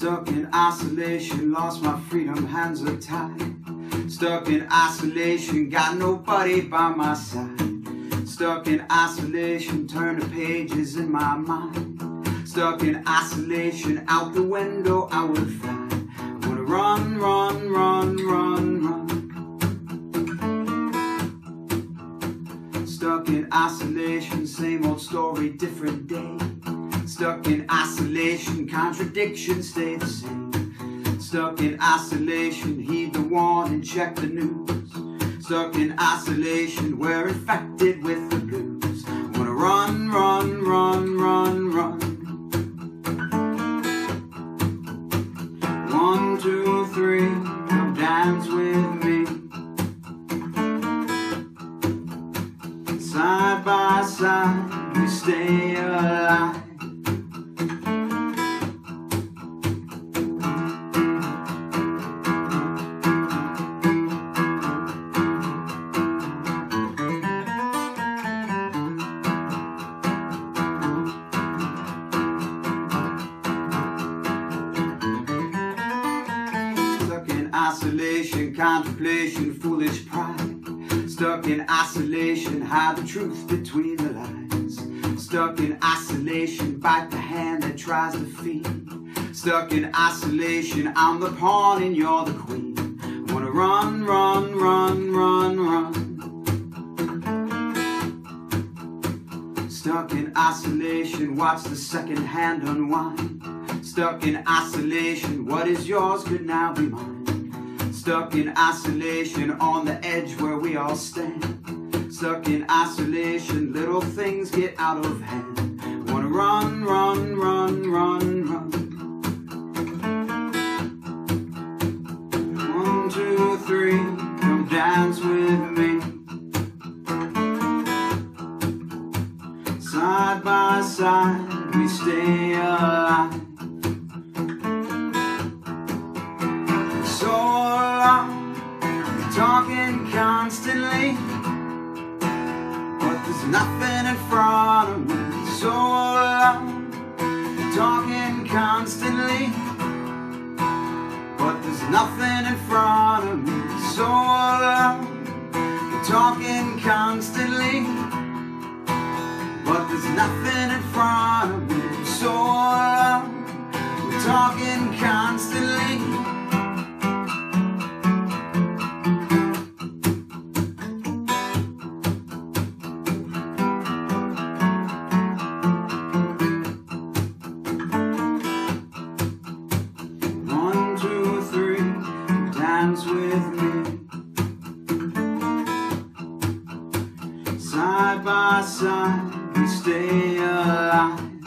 Stuck in isolation, lost my freedom, hands are tied. Stuck in isolation, got nobody by my side. Stuck in isolation, turn the pages in my mind. Stuck in isolation, out the window I would fly. I wanna run, run, run, run, run. Stuck in isolation, same old story, different day. Stuck in isolation, contradictions stay the same. Stuck in isolation, heed the warning, check the news. Stuck in isolation, we're infected with the blues. Wanna run, run, run, run, run. One, two, three, come dance with me. Side by side, we stay isolation, contemplation, foolish pride. Stuck in isolation, hide the truth between the lines. Stuck in isolation, bite the hand that tries to feed. Stuck in isolation, I'm the pawn and you're the queen. I wanna run, run, run, run, run. Stuck in isolation, watch the second hand unwind. Stuck in isolation, what is yours could now be mine. Stuck in isolation, on the edge where we all stand. Stuck in isolation, little things get out of hand. Wanna run, run, run, run, run. One, two, three, come dance with me. Side by side, we stay alive. Long, talking constantly, but there's nothing in front of me. So long, talking constantly, but there's nothing in front of me. So long, talking constantly, but there's nothing in front of me. So long, with me. Side by side, we stay alive.